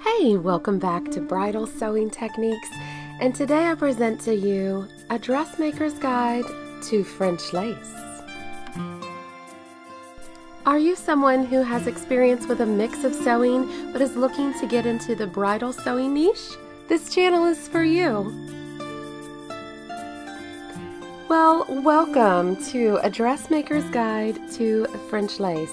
Hey, welcome back to Bridal Sewing Techniques, and today I present to you a dressmaker's guide to French lace. Are you someone who has experience with a mix of sewing but is looking to get into the bridal sewing niche? This channel is for you. Well, welcome to a dressmaker's guide to French lace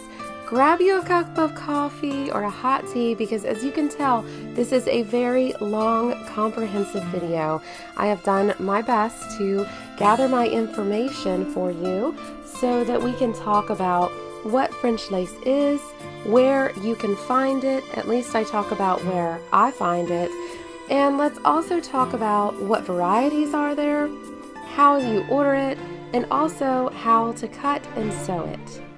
grab you a cup of coffee or a hot tea because as you can tell, this is a very long, comprehensive video. I have done my best to gather my information for you so that we can talk about what French lace is, where you can find it, at least I talk about where I find it, and let's also talk about what varieties are there, how you order it, and also how to cut and sew it.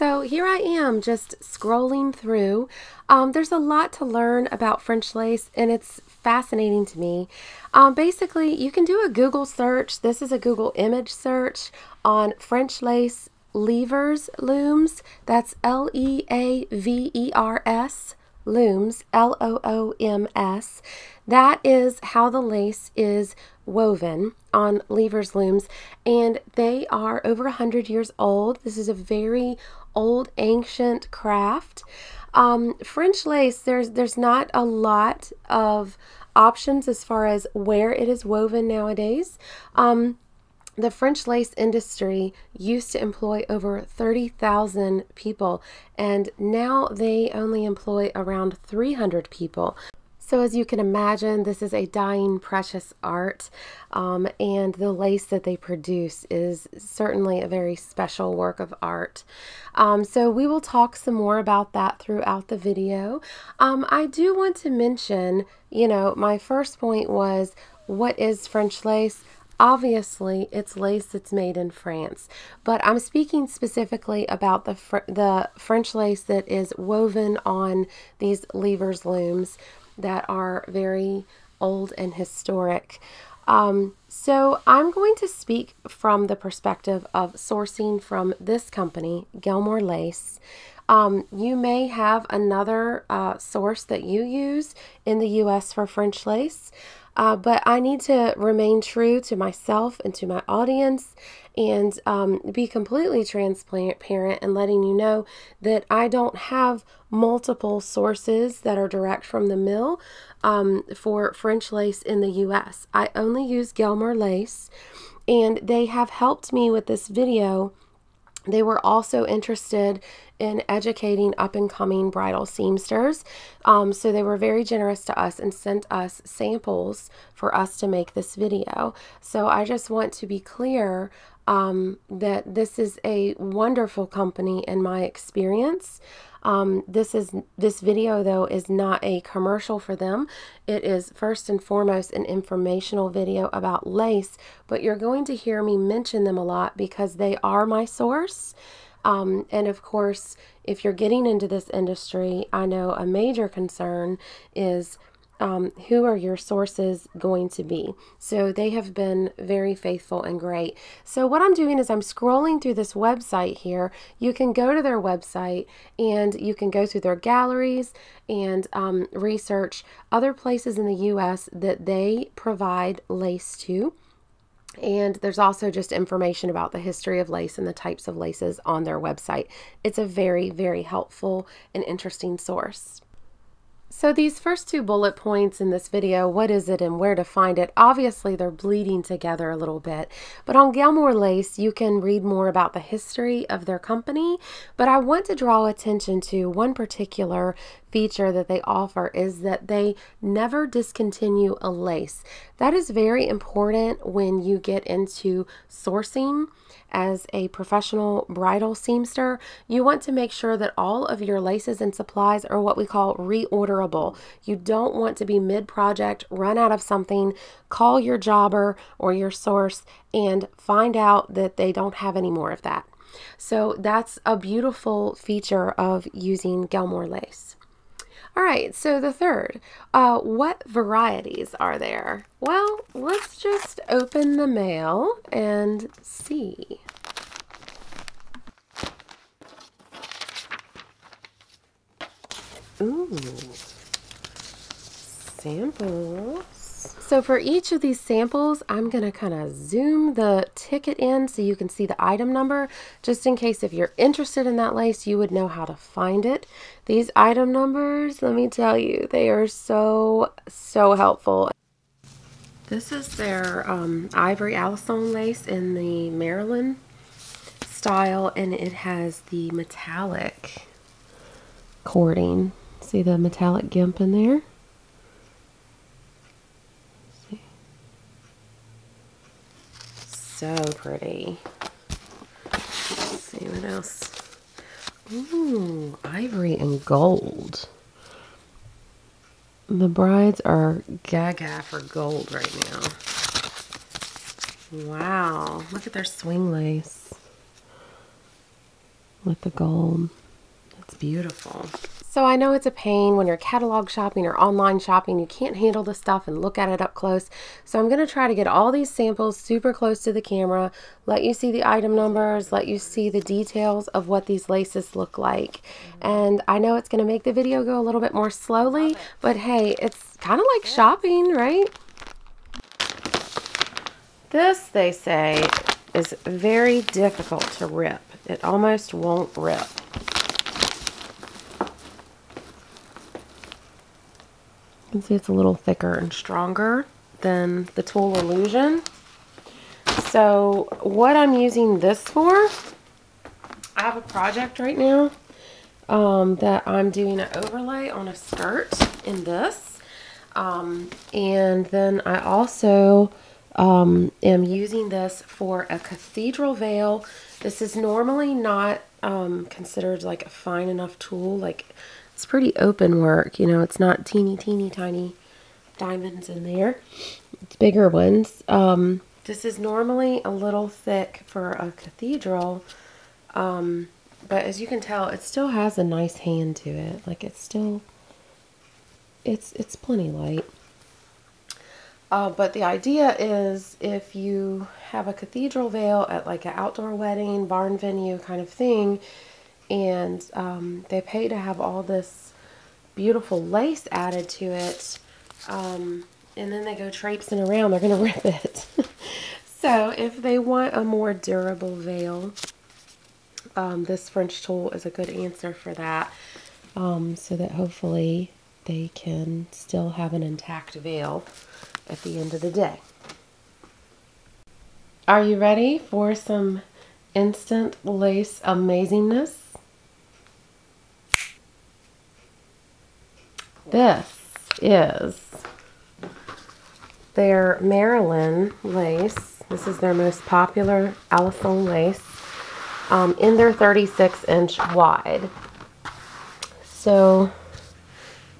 So here I am just scrolling through. Um, there's a lot to learn about French lace and it's fascinating to me. Um, basically, you can do a Google search. This is a Google image search on French lace Leavers looms. That's L E A V E R S looms, L O O M S. That is how the lace is woven on Leavers looms, and they are over 100 years old. This is a very old ancient craft. Um, French lace, there's there's not a lot of options as far as where it is woven nowadays. Um, the French lace industry used to employ over 30,000 people, and now they only employ around 300 people. So as you can imagine, this is a dying precious art, um, and the lace that they produce is certainly a very special work of art. Um, so we will talk some more about that throughout the video. Um, I do want to mention, you know, my first point was, what is French lace? Obviously, it's lace that's made in France, but I'm speaking specifically about the fr the French lace that is woven on these Leavers looms that are very old and historic. Um, so I'm going to speak from the perspective of sourcing from this company, Gelmor Lace. Um, you may have another uh, source that you use in the U.S. for French lace. Uh, but I need to remain true to myself and to my audience and um, be completely transparent and letting you know that I don't have multiple sources that are direct from the mill um, for French lace in the US. I only use Gelmor lace and they have helped me with this video they were also interested in educating up and coming bridal seamsters. Um, so they were very generous to us and sent us samples for us to make this video. So I just want to be clear um, that this is a wonderful company in my experience. Um, this is this video though is not a commercial for them. It is first and foremost an informational video about lace, but you're going to hear me mention them a lot because they are my source. Um, and of course, if you're getting into this industry, I know a major concern is um, who are your sources going to be? So they have been very faithful and great. So what I'm doing is I'm scrolling through this website here. You can go to their website and you can go through their galleries and um, research other places in the U.S. that they provide lace to. And there's also just information about the history of lace and the types of laces on their website. It's a very, very helpful and interesting source. So these first two bullet points in this video, what is it and where to find it, obviously they're bleeding together a little bit. But on Gelmor Lace, you can read more about the history of their company. But I want to draw attention to one particular feature that they offer is that they never discontinue a lace. That is very important when you get into sourcing as a professional bridal seamster, you want to make sure that all of your laces and supplies are what we call reorderable. You don't want to be mid project, run out of something, call your jobber or your source, and find out that they don't have any more of that. So that's a beautiful feature of using Gelmor lace. All right, so the third, uh, what varieties are there? Well, let's just open the mail and see. Ooh. Samples. So for each of these samples, I'm going to kind of zoom the ticket in so you can see the item number, just in case if you're interested in that lace, you would know how to find it. These item numbers, let me tell you, they are so, so helpful. This is their um, ivory Alençon lace in the Marilyn style, and it has the metallic cording. See the metallic gimp in there? So pretty. Let's see what else. Ooh, ivory and gold. The brides are gaga for gold right now. Wow, look at their swing lace with the gold. That's beautiful. So I know it's a pain when you're catalog shopping or online shopping, you can't handle the stuff and look at it up close. So I'm going to try to get all these samples super close to the camera, let you see the item numbers, let you see the details of what these laces look like. Mm-hmm. And I know it's going to make the video go a little bit more slowly, but hey, it's kind of like shopping, right? This, they say, is very difficult to rip. It almost won't rip. You can see it's a little thicker and stronger than the Tulle Illusion. So what I'm using this for, I have a project right now um, that I'm doing an overlay on a skirt in this. Um, and then I also um, am using this for a cathedral veil. This is normally not um, considered like a fine enough tulle. Like it's pretty open work, you know, it's not teeny, teeny, tiny diamonds in there. It's bigger ones. Um, this is normally a little thick for a cathedral, um, but as you can tell, it still has a nice hand to it. Like it's still, it's, it's plenty light. Uh, but the idea is if you have a cathedral veil at like an outdoor wedding, barn venue kind of thing, and um, they pay to have all this beautiful lace added to it um, and then they go traipsing around. They're going to rip it. So if they want a more durable veil um, this French tulle is a good answer for that um, so that hopefully they can still have an intact veil at the end of the day. Are you ready for some instant lace amazingness This is their Marilyn lace. This is their most popular Alençon lace um, in their 36 inch wide. So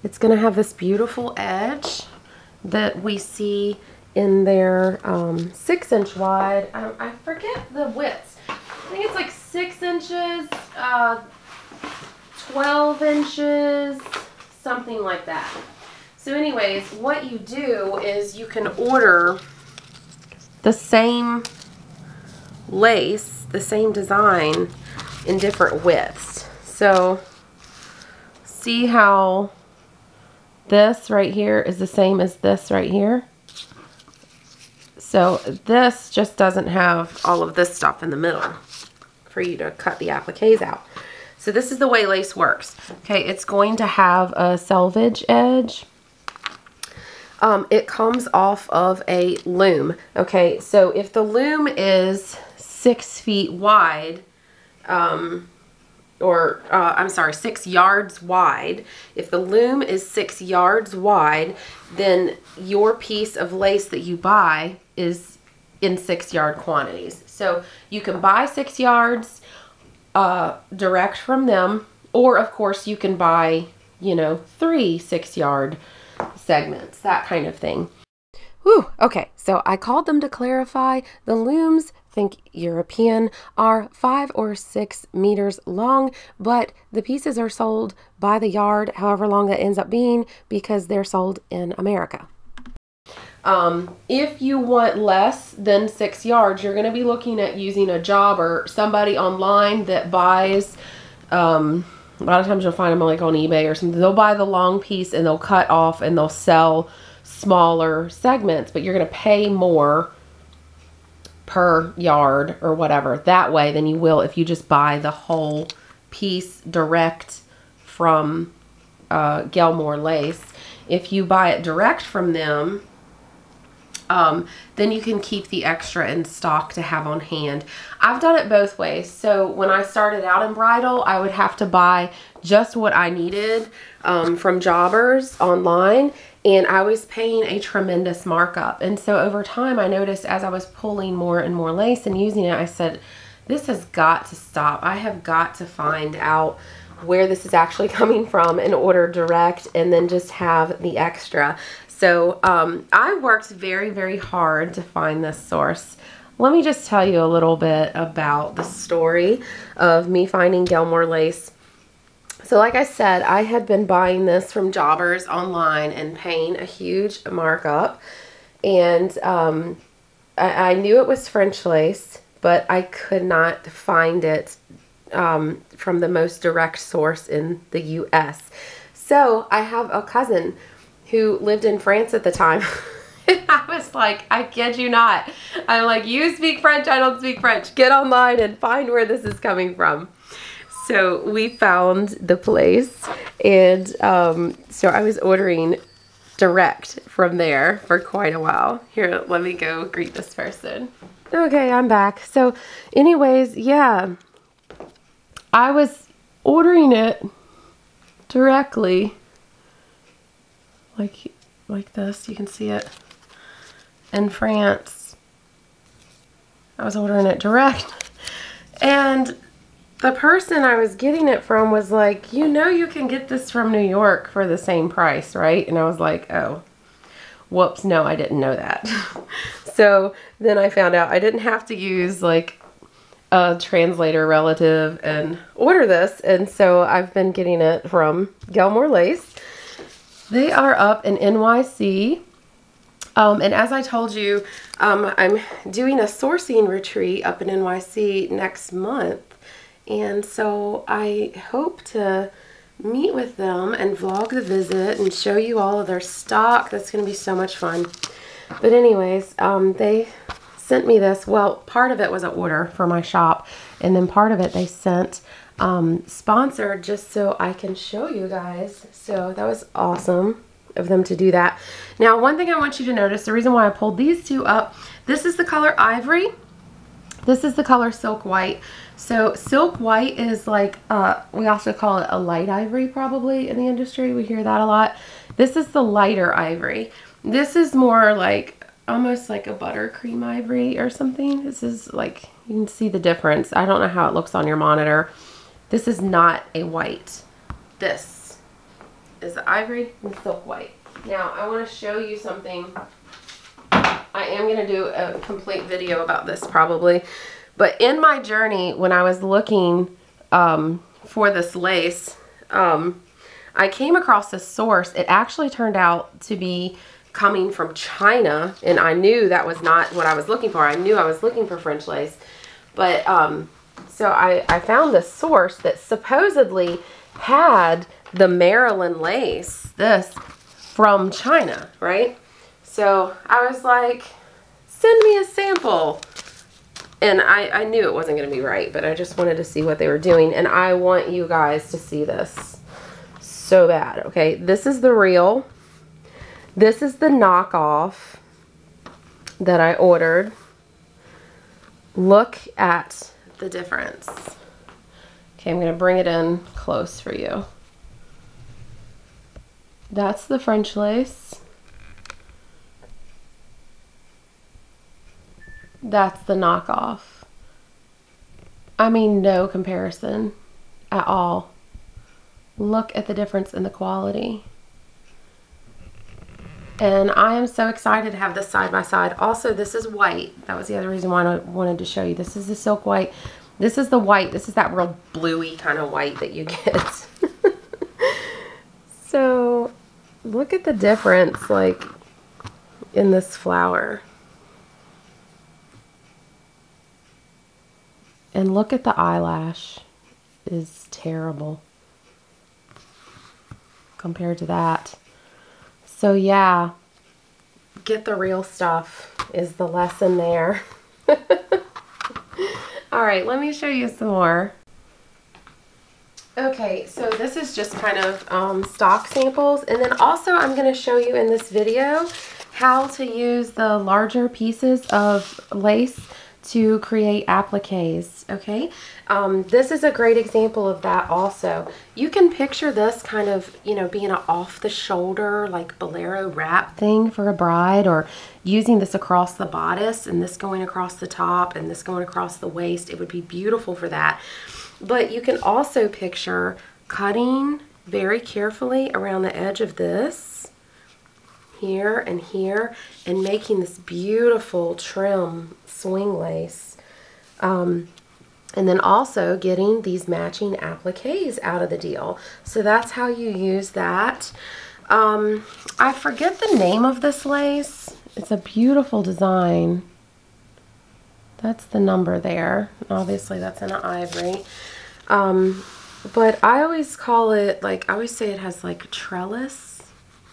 it's going to have this beautiful edge that we see in their um, 6 inch wide. I, I, forget the width. I think it's like 6 inches, uh, 12 inches, something like that. So anyways, what you do is you can order the same lace, the same design in different widths. So see how this right here is the same as this right here? So this just doesn't have all of this stuff in the middle for you to cut the appliques out. So this is the way lace works. Okay, it's going to have a selvage edge. Um, it comes off of a loom. Okay, so if the loom is six feet wide, um, or uh, I'm sorry, six yards wide. If the loom is six yards wide, then your piece of lace that you buy is in six yard quantities. So you can buy six yards, uh, direct from them. Or, of course, you can buy, you know, three six yard segments, that kind of thing. Whew, okay, so I called them to clarify. The looms, think European, are five or six meters long, but the pieces are sold by the yard, however long that ends up being, because they're sold in America. Um, if you want less than six yards, you're going to be looking at using a jobber, somebody online that buys um, A lot of times you'll find them like on eBay or something. They'll buy the long piece and they'll cut off and they'll sell smaller segments, but you're going to pay more per yard or whatever that way than you will if you just buy the whole piece direct from uh, Gelmor Lace. If you buy it direct from them, um, then you can keep the extra in stock to have on hand. I've done it both ways. So when I started out in bridal, I would have to buy just what I needed um, from jobbers online and I was paying a tremendous markup. And so over time, I noticed as I was pulling more and more lace and using it, I said, this has got to stop. I have got to find out where this is actually coming from and order direct and then just have the extra. So um, I worked very, very hard to find this source. Let me just tell you a little bit about the story of me finding Gelmor Lace. So like I said, I had been buying this from jobbers online and paying a huge markup. And um, I, I, knew it was French lace, but I could not find it um, from the most direct source in the U.S. So I have a cousin who lived in France at the time. I was like, I kid you not. I'm like, you speak French, I don't speak French. Get online and find where this is coming from. So we found the place and um, so I was ordering direct from there for quite a while. Here, let me go greet this person. Okay, I'm back. So anyways, yeah, I was ordering it directly like like this. You can see it in France. I was ordering it direct. And the person I was getting it from was like, you know you can get this from New York for the same price, right? And I was like, oh, whoops, no, I didn't know that. so then I found out I didn't have to use like a translator relative and order this. And so I've been getting it from Gelmor Lace. They are up in NYC. Um, and as I told you, um, I'm doing a sourcing retreat up in NYC next month. And so I hope to meet with them and vlog the visit and show you all of their stock. That's going to be so much fun. But anyways, um, they sent me this. Well, part of it was an order for my shop. And then part of it they sent um, sponsored just so I can show you guys. So that was awesome of them to do that. Now, one thing I want you to notice, the reason why I pulled these two up, this is the color Ivory. This is the color Silk White. So Silk White is like, uh, we also call it a light ivory probably in the industry. We hear that a lot. This is the lighter ivory. This is more like, almost like a buttercream ivory or something. This is like, you can see the difference. I don't know how it looks on your monitor. This is not a white. This is the ivory and silk white. Now, I want to show you something. I am going to do a complete video about this probably. But in my journey, when I was looking um, for this lace, um, I came across this source. It actually turned out to be coming from China, and I knew that was not what I was looking for. I knew I was looking for French lace. But um, so I, I found this source that supposedly had the Marilyn lace, this, from China, right? So I was like, send me a sample. And I, I knew it wasn't going to be right, but I just wanted to see what they were doing. And I want you guys to see this so bad, okay? This is the real. This is the knockoff that I ordered. Look at the difference. Okay, I'm going to bring it in close for you. That's the French lace. That's the knockoff. I mean, no comparison at all. Look at the difference in the quality. And I am so excited to have this side by side. Also, this is white. That was the other reason why I wanted to show you. This is the silk white. This is the white. This is that real bluey kind of white that you get. so, look at the difference, like, in this flower. And look at the eyelash. It is terrible. compared to that. So yeah, get the real stuff is the lesson there. All right, let me show you some more. Okay, so this is just kind of um, stock samples. And then also I'm going to show you in this video how to use the larger pieces of lace to create appliques, okay? Um, this is a great example of that also. You can picture this kind of, you know, being an off-the-shoulder, like bolero wrap thing for a bride or using this across the bodice and this going across the top and this going across the waist. It would be beautiful for that. But you can also picture cutting very carefully around the edge of this here and here and making this beautiful trim swing lace. Um, and then also getting these matching appliques out of the deal. So that's how you use that. Um, I forget the name of this lace. It's a beautiful design. That's the number there. Obviously that's an ivory. Um, but I always call it, like, I always say it has like trellis,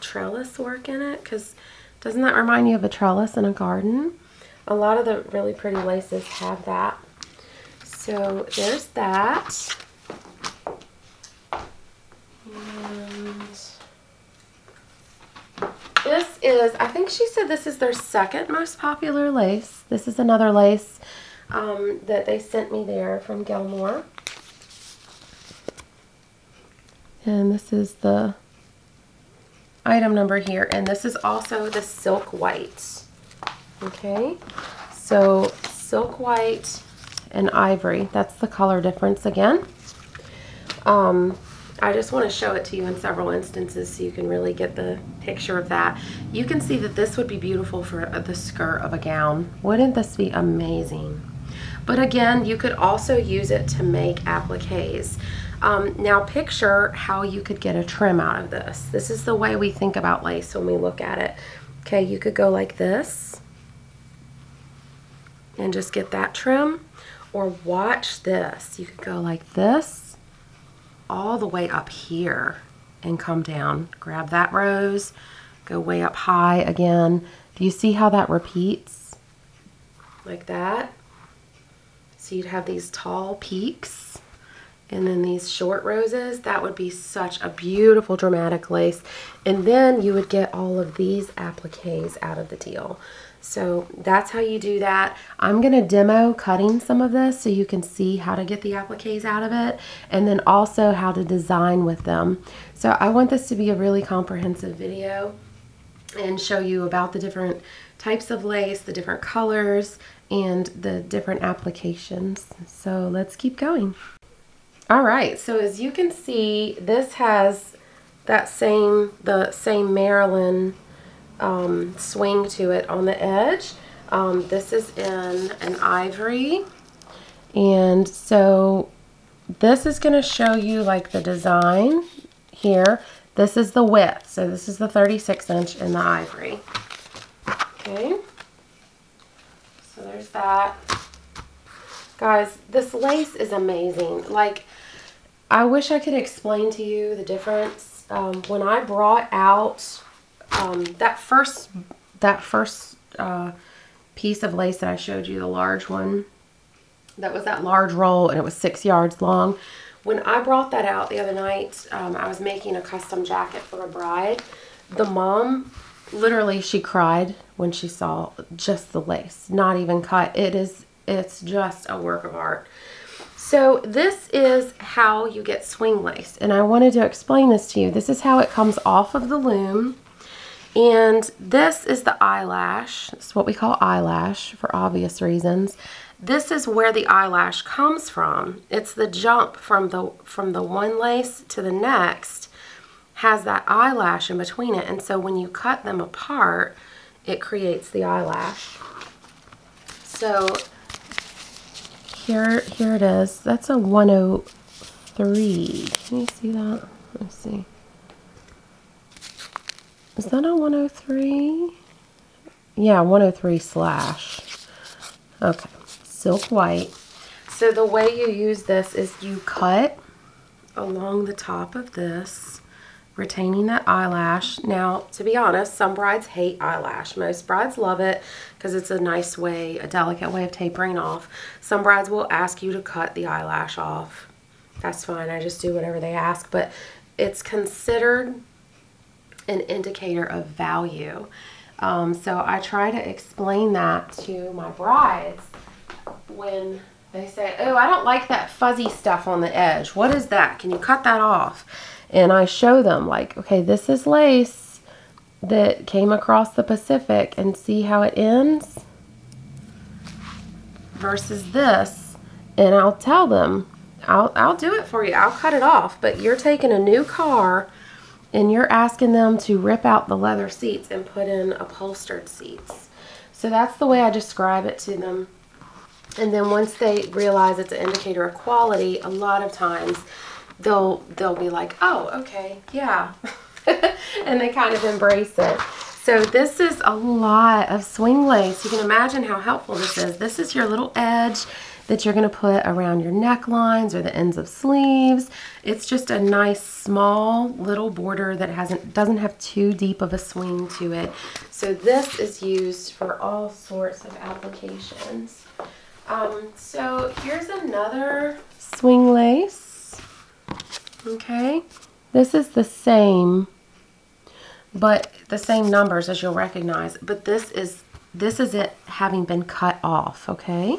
trellis work in it. Because doesn't that remind you of a trellis in a garden? A lot of the really pretty laces have that. So there's that. And this is, I think she said this is their second most popular lace. This is another lace um, that they sent me there from Gelmor. And this is the item number here. And this is also the silk white. Okay, so silk white and ivory. That's the color difference again. Um, I just want to show it to you in several instances so you can really get the picture of that. You can see that this would be beautiful for the skirt of a gown. Wouldn't this be amazing? But again, you could also use it to make appliques. Um, now picture how you could get a trim out of this. This is the way we think about lace when we look at it. Okay, you could go like this and just get that trim or watch this. You could go like this all the way up here and come down. Grab that rose, go way up high again. Do you see how that repeats? Like that. So you'd have these tall peaks and then these short roses. That would be such a beautiful dramatic lace. And then you would get all of these appliques out of the deal. So that's how you do that. I'm going to demo cutting some of this so you can see how to get the appliques out of it and then also how to design with them. So I want this to be a really comprehensive video and show you about the different types of lace, the different colors, and the different applications. So let's keep going. All right, so as you can see, this has that same, the same Marilyn um, swing to it on the edge. Um, this is in an ivory. And so this is going to show you like the design here. This is the width. So this is the 36 inch in the ivory. Okay. So there's that. Guys, this lace is amazing. Like, I wish I could explain to you the difference. Um, when I brought out um, that first that first uh, piece of lace that I showed you, the large one, that was that large roll and it was six yards long. When I brought that out the other night, um, I was making a custom jacket for a bride. The mom, literally, she cried when she saw just the lace, not even cut. It is, it's just a work of art. So this is how you get swing lace. And I wanted to explain this to you. This is how it comes off of the loom. And this is the eyelash. It's what we call eyelash for obvious reasons. This is where the eyelash comes from. It's the jump from the from the one lace to the next has that eyelash in between it. And so when you cut them apart, it creates the eyelash. So here, here it is. That's a 103. Can you see that? Let's see. Is that a 103? Yeah, 103 slash. Okay, silk white. So the way you use this is you cut along the top of this, retaining that eyelash. Now, to be honest, some brides hate eyelash. Most brides love it because it's a nice way, a delicate way of tapering off. Some brides will ask you to cut the eyelash off. That's fine. I just do whatever they ask, but it's considered an indicator of value. Um, so I try to explain that to my brides when they say, oh, I don't like that fuzzy stuff on the edge. What is that? Can you cut that off? And I show them like, okay, this is lace that came across the Pacific and see how it ends versus this. And I'll tell them, I'll, I'll do it for you. I'll cut it off. But you're taking a new car and you're asking them to rip out the leather seats and put in upholstered seats. So that's the way I describe it to them. And then once they realize it's an indicator of quality, a lot of times they'll they'll be like, oh, okay, yeah. and they kind of embrace it. So this is a lot of swing lace. You can imagine how helpful this is. This is your little edge that you're going to put around your necklines or the ends of sleeves. It's just a nice small little border that hasn't doesn't have too deep of a swing to it. So this is used for all sorts of applications. Um, so here's another swing lace. Okay, this is the same, but the same numbers as you'll recognize. But this is this is it having been cut off. Okay.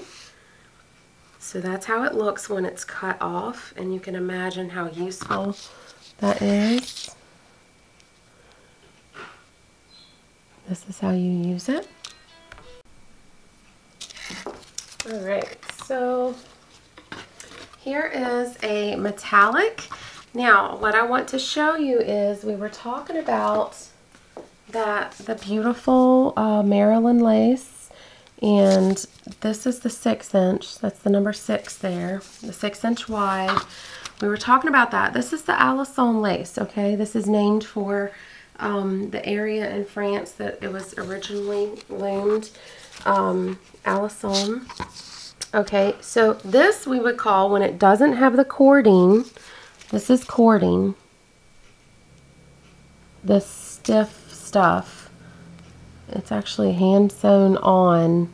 So that's how it looks when it's cut off, and you can imagine how useful that is. This is how you use it. All right, so here is a metallic. Now, what I want to show you is we were talking about that the beautiful uh, Marilyn lace and this is the six inch. That's the number six there. The six inch wide. We were talking about that. This is the Alençon lace, okay? This is named for um, the area in France that it was originally loomed. Um, Alençon. Okay, so this we would call, when it doesn't have the cording, this is cording, the stiff stuff it's actually hand sewn on.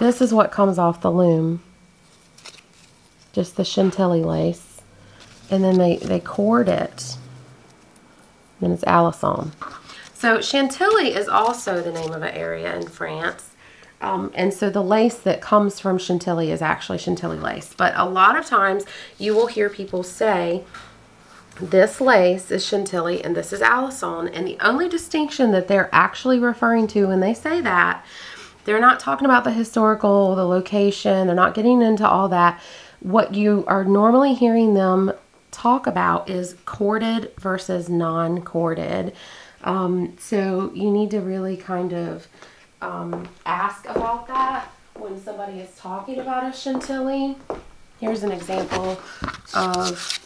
This is what comes off the loom. Just the chantilly lace. And then they, they cord it. Then it's Alençon. So Chantilly is also the name of an area in France. Um, and so the lace that comes from Chantilly is actually Chantilly lace. But a lot of times you will hear people say this lace is Chantilly and this is Alençon. And the only distinction that they're actually referring to when they say that, they're not talking about the historical, the location, they're not getting into all that. What you are normally hearing them talk about is corded versus non-corded. Um, so you need to really kind of um, ask about that when somebody is talking about a Chantilly. Here's an example of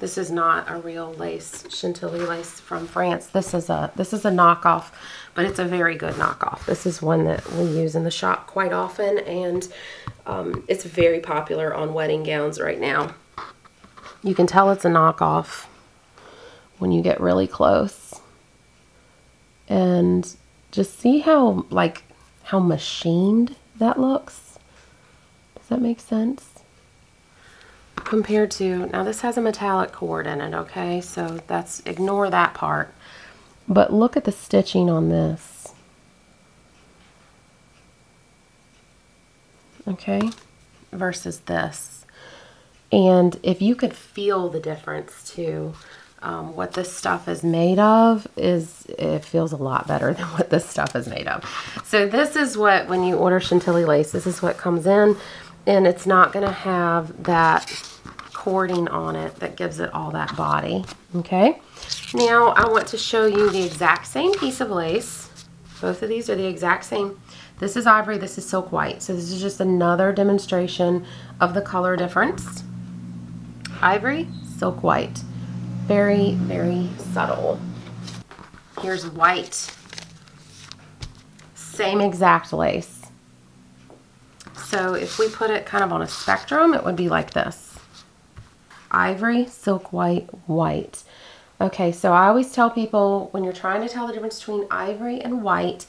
this is not a real lace, Chantilly lace from France. This is a this is a knockoff, but it's a very good knockoff. This is one that we use in the shop quite often, and um, it's very popular on wedding gowns right now. You can tell it's a knockoff when you get really close. And just see how, like, how machined that looks. Does that make sense? compared to, now this has a metallic cord in it, okay? So that's, ignore that part. But look at the stitching on this. Okay? Versus this. And if you could feel the difference too, um, what this stuff is made of is, it feels a lot better than what this stuff is made of. So this is what, when you order Chantilly lace, this is what comes in. And it's not going to have that cording on it that gives it all that body. Okay, now I want to show you the exact same piece of lace. Both of these are the exact same. This is ivory, this is silk white. So this is just another demonstration of the color difference. Ivory, silk white. Very, very subtle. Here's white. Same exact lace. So if we put it kind of on a spectrum, it would be like this ivory, silk white, white. Okay, so I always tell people when you're trying to tell the difference between ivory and white,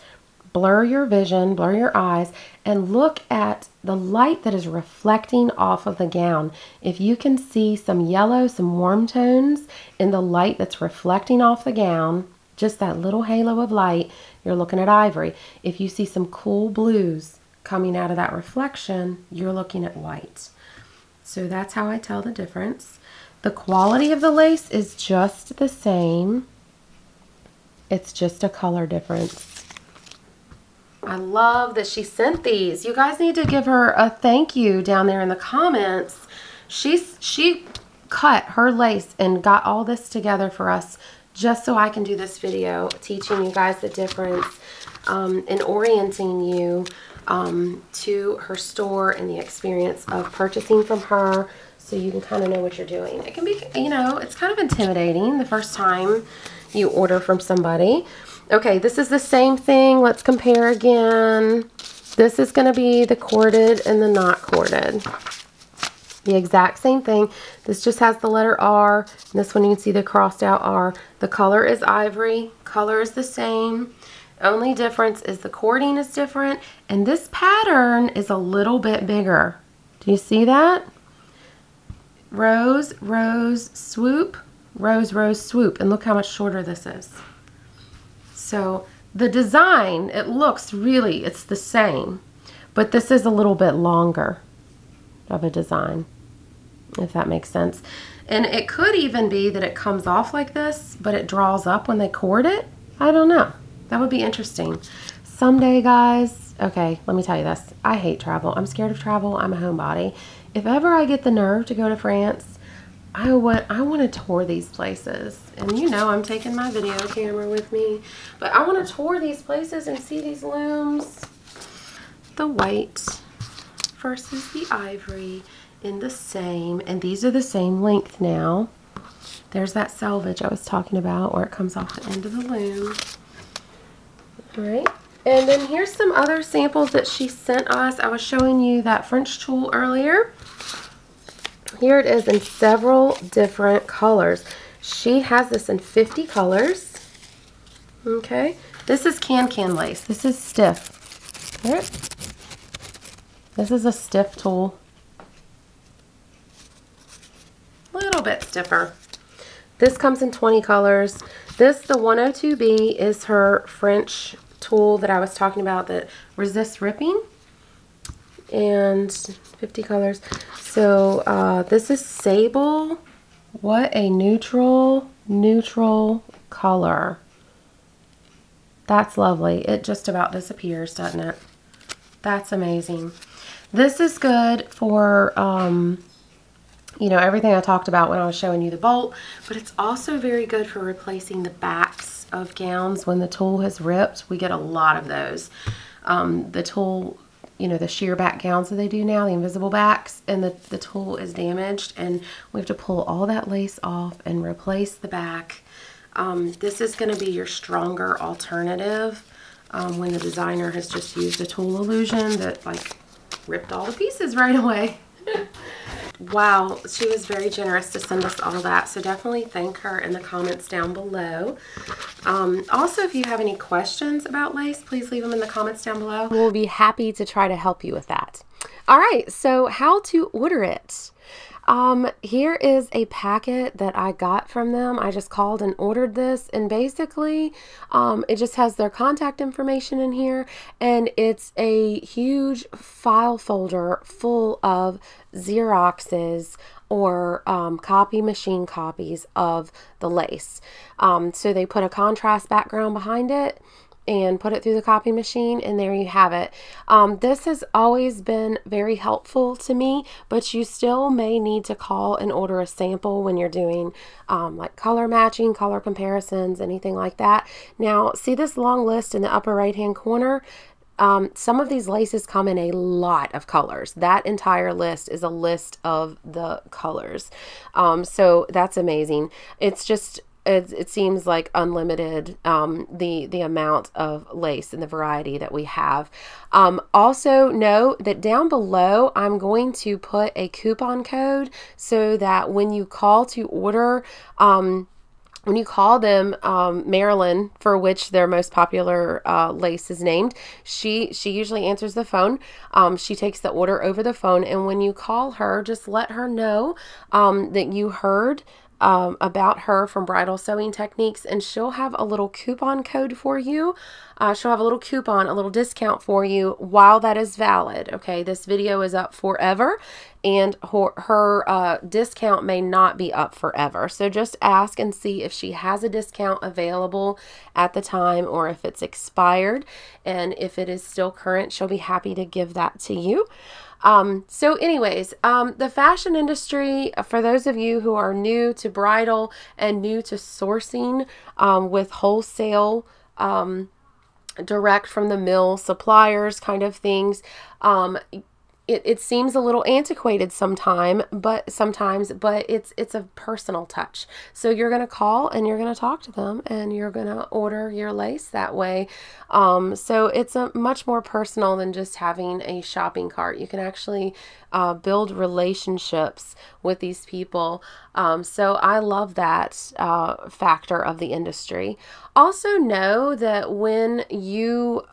blur your vision, blur your eyes, and look at the light that is reflecting off of the gown. If you can see some yellow, some warm tones in the light that's reflecting off the gown, just that little halo of light, you're looking at ivory. If you see some cool blues coming out of that reflection, you're looking at white. So that's how I tell the difference. The quality of the lace is just the same. It's just a color difference. I love that she sent these. You guys need to give her a thank you down there in the comments. She's she cut her lace and got all this together for us just so I can do this video teaching you guys the difference um, and orienting you um, to her store and the experience of purchasing from her so you can kind of know what you're doing. It can be, you know, it's kind of intimidating the first time you order from somebody. Okay, this is the same thing. Let's compare again. This is going to be the corded and the not corded. The exact same thing. This just has the letter R. this one you can see the crossed out R. The color is ivory. Color is the same. Only difference is the cording is different. And this pattern is a little bit bigger. Do you see that? rose, rose, swoop, rose, rose, swoop. And look how much shorter this is. So the design, it looks really, it's the same, but this is a little bit longer of a design, if that makes sense. And it could even be that it comes off like this, but it draws up when they cord it. I don't know. That would be interesting. Someday, guys, okay, let me tell you this. I hate travel. I'm scared of travel. I'm a homebody if ever I get the nerve to go to France, I want I want to tour these places. And you know I'm taking my video camera with me. But I want to tour these places and see these looms. The white versus the ivory in the same. And these are the same length now. There's that selvage I was talking about where it comes off the end of the loom. Alright. And then here's some other samples that she sent us. I was showing you that French tulle earlier. Here it is in several different colors. She has this in 50 colors. Okay. This is can-can lace. This is stiff. This is a stiff tulle. A little bit stiffer. This comes in 20 colors. This, the 102B, is her French tulle that I was talking about that resists ripping and 50 colors. So uh, this is Sable. What a neutral, neutral color. That's lovely. It just about disappears, doesn't it? That's amazing. This is good for, um, you know, everything I talked about when I was showing you the bolt, but it's also very good for replacing the backs of gowns when the tulle has ripped. We get a lot of those. Um, the tulle you know, the sheer back gowns that they do now, the invisible backs, and the, the tulle is damaged and we have to pull all that lace off and replace the back. Um, this is going to be your stronger alternative um, when the designer has just used a tulle illusion that like ripped all the pieces right away. wow, she was very generous to send us all that. So definitely thank her in the comments down below. Um, also, if you have any questions about lace, please leave them in the comments down below. We'll be happy to try to help you with that. All right, so how to order it. Um, here is a packet that I got from them. I just called and ordered this and basically um, it just has their contact information in here and it's a huge file folder full of Xeroxes or um, copy machine copies of the lace. Um, so they put a contrast background behind it and put it through the copy machine and there you have it. Um, this has always been very helpful to me but you still may need to call and order a sample when you're doing um, like color matching, color comparisons, anything like that. Now see this long list in the upper right hand corner? Um, some of these laces come in a lot of colors. That entire list is a list of the colors. Um, so that's amazing. It's just it, it seems like unlimited um, the the amount of lace and the variety that we have. Um, also know that down below I'm going to put a coupon code so that when you call to order um, when you call them um, Marilyn, for which their most popular uh, lace is named, she she usually answers the phone. Um, she takes the order over the phone, and when you call her, just let her know um, that you heard um, about her from Bridal Sewing Techniques, and she'll have a little coupon code for you. Uh, she'll have a little coupon, a little discount for you while that is valid. Okay, this video is up forever, and her, her uh, discount may not be up forever. So just ask and see if she has a discount available at the time or if it's expired. And if it is still current, she'll be happy to give that to you. Um, so, anyways, um, the fashion industry, uh, for those of you who are new to bridal and new to sourcing um, with wholesale, um, direct from the mill suppliers kind of things, um, it, it seems a little antiquated sometime but sometimes but it's it's a personal touch. So you're to call and you're to talk to them and you're to order your lace that way. Um, so it's a much more personal than just having a shopping cart. You can actually uh, build relationships with these people. Um, so i love that uh, factor of the industry. Also know that when you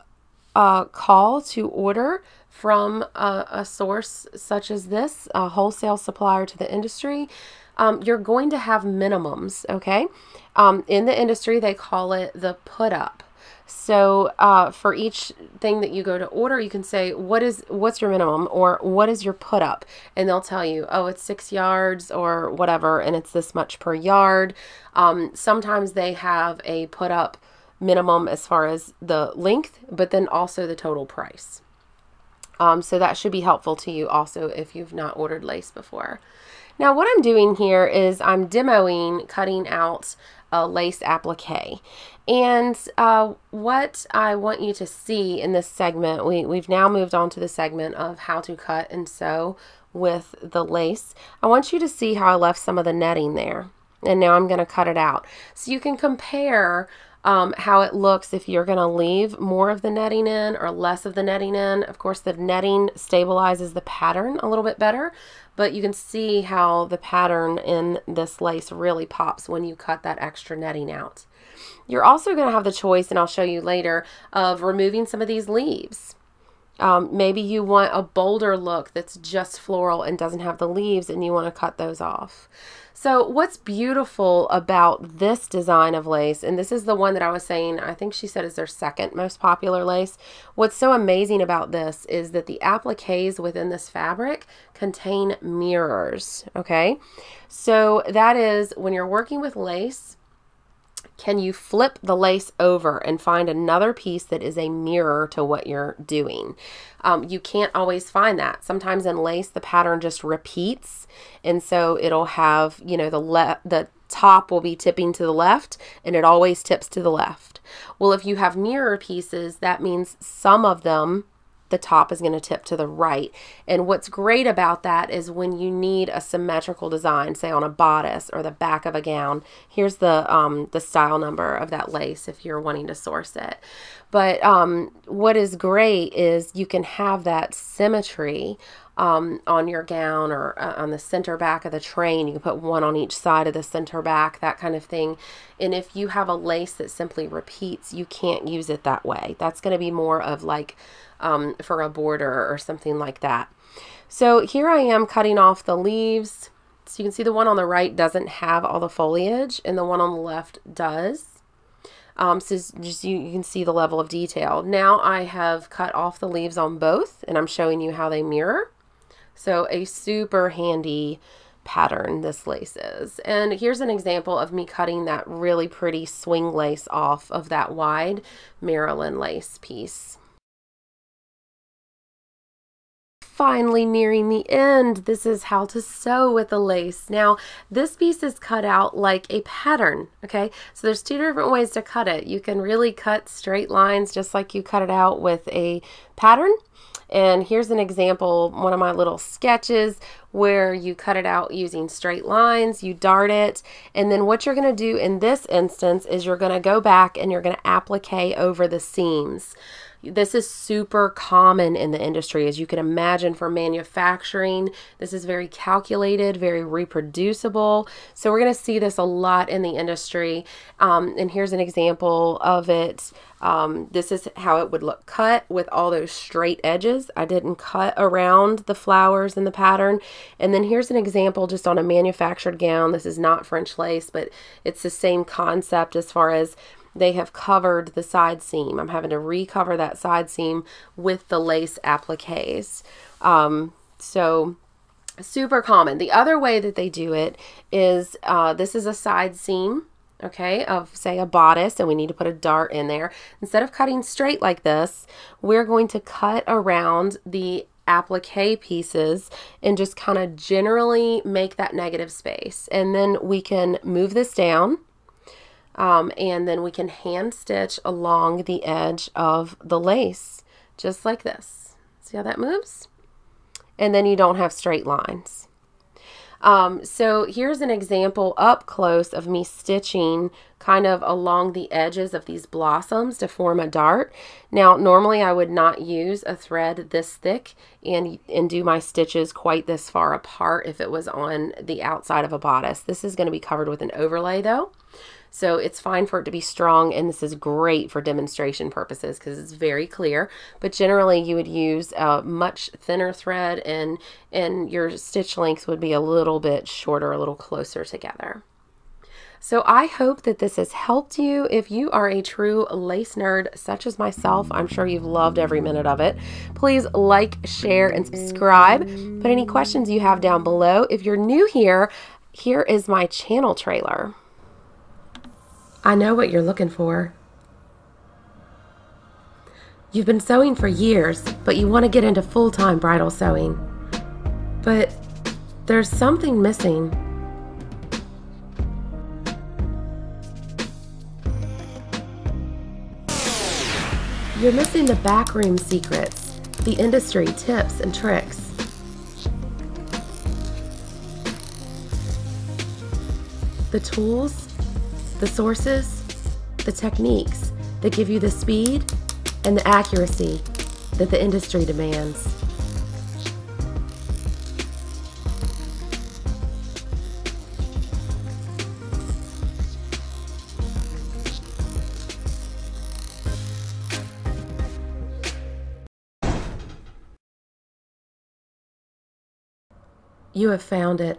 uh, call to order from a, a, source such as this, a wholesale supplier to the industry, um, you're going to have minimums, okay? Um, in the industry, they call it the put up. So uh, for each thing that you go to order, you can say, what is what's your minimum or what is your put up? And they'll tell you, oh, it's six yards or whatever, and it's this much per yard. Um, sometimes they have a put up minimum as far as the length, but then also the total price. Um, so that should be helpful to you also if you've not ordered lace before. Now what I'm doing here is I'm demoing cutting out a lace applique. And uh, what I want you to see in this segment, we, we've now moved on to the segment of how to cut and sew with the lace. I want you to see how I left some of the netting there. And now I'm going to cut it out. So you can compare um, how it looks if you're going to leave more of the netting in or less of the netting in. Of course, the netting stabilizes the pattern a little bit better, but you can see how the pattern in this lace really pops when you cut that extra netting out. You're also going to have the choice, and I'll show you later, of removing some of these leaves. Um, maybe you want a bolder look that's just floral and doesn't have the leaves and you want to cut those off. So what's beautiful about this design of lace, and this is the one that I was saying, I think she said is their second most popular lace. What's so amazing about this is that the appliques within this fabric contain mirrors, okay? So that is when you're working with lace, can you flip the lace over and find another piece that is a mirror to what you're doing? Um, you can't always find that. Sometimes in lace, the pattern just repeats. And so it'll have, you know, the, le the top will be tipping to the left and it always tips to the left. Well, if you have mirror pieces, that means some of them the top is going to tip to the right. And what's great about that is when you need a symmetrical design, say on a bodice or the back of a gown, here's the, um, the style number of that lace if you're wanting to source it. But um, what is great is you can have that symmetry um, on your gown or uh, on the center back of the train. You can put one on each side of the center back, that kind of thing. And if you have a lace that simply repeats, you can't use it that way. That's going to be more of like um, for a border or something like that. So here I am cutting off the leaves. So you can see the one on the right doesn't have all the foliage and the one on the left does. Um, so just you, you can see the level of detail. Now I have cut off the leaves on both and I'm showing you how they mirror. So a super handy pattern this lace is. And here's an example of me cutting that really pretty swing lace off of that wide Marilyn lace piece finally nearing the end. This is how to sew with a lace. Now, this piece is cut out like a pattern, okay? So there's two different ways to cut it. You can really cut straight lines just like you cut it out with a pattern. And here's an example, one of my little sketches where you cut it out using straight lines, you dart it, and then what you're going to do in this instance is you're going to go back and you're going to applique over the seams. This is super common in the industry, as you can imagine, for manufacturing. This is very calculated, very reproducible. So, we're going to see this a lot in the industry. Um, and here's an example of it. Um, this is how it would look cut with all those straight edges. I didn't cut around the flowers in the pattern. And then here's an example just on a manufactured gown. This is not French lace, but it's the same concept as far as they have covered the side seam. I'm having to recover that side seam with the lace appliques. Um, so super common. The other way that they do it is uh, this is a side seam okay, of say a bodice and we need to put a dart in there. Instead of cutting straight like this, we're going to cut around the applique pieces and just kind of generally make that negative space. And then we can move this down um, and then we can hand stitch along the edge of the lace, just like this. See how that moves? And then you don't have straight lines. Um, so here's an example up close of me stitching kind of along the edges of these blossoms to form a dart. Now normally I would not use a thread this thick and, and do my stitches quite this far apart if it was on the outside of a bodice. This is going to be covered with an overlay though. So it's fine for it to be strong and this is great for demonstration purposes because it's very clear. But generally you would use a much thinner thread and, and your stitch length would be a little bit shorter, a little closer together. So I hope that this has helped you. If you are a true lace nerd such as myself, I'm sure you've loved every minute of it. Please like, share, and subscribe. Put any questions you have down below. If you're new here, here is my channel trailer. I know what you're looking for. You've been sewing for years, but you want to get into full time bridal sewing. But there's something missing. You're missing the backroom secrets, the industry tips and tricks. The tools the sources, the techniques that give you the speed and the accuracy that the industry demands. You have found it.